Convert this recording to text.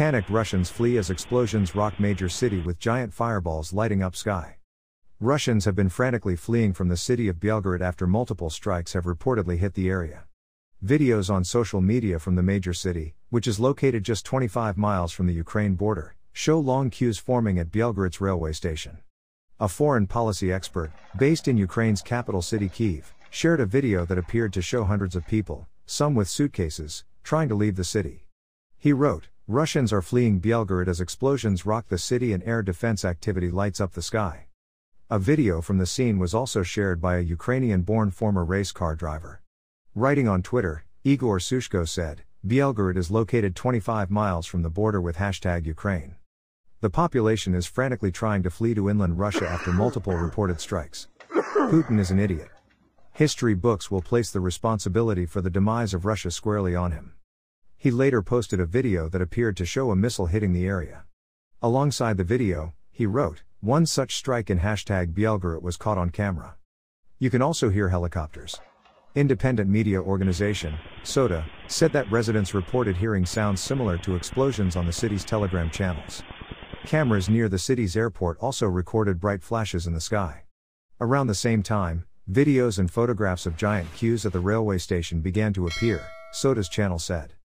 Panicked Russians flee as explosions rock major city with giant fireballs lighting up sky. Russians have been frantically fleeing from the city of Belgorod after multiple strikes have reportedly hit the area. Videos on social media from the major city, which is located just 25 miles from the Ukraine border, show long queues forming at Belgorod's railway station. A foreign policy expert, based in Ukraine's capital city Kiev, shared a video that appeared to show hundreds of people, some with suitcases, trying to leave the city. He wrote, Russians are fleeing Belgorod as explosions rock the city and air defense activity lights up the sky. A video from the scene was also shared by a Ukrainian born former race car driver. Writing on Twitter, Igor Sushko said, Belgorod is located 25 miles from the border with hashtag Ukraine. The population is frantically trying to flee to inland Russia after multiple reported strikes. Putin is an idiot. History books will place the responsibility for the demise of Russia squarely on him. He later posted a video that appeared to show a missile hitting the area. Alongside the video, he wrote, One such strike in hashtag Belgorod was caught on camera. You can also hear helicopters. Independent media organization, SOTA, said that residents reported hearing sounds similar to explosions on the city's telegram channels. Cameras near the city's airport also recorded bright flashes in the sky. Around the same time, videos and photographs of giant queues at the railway station began to appear, SOTA's channel said.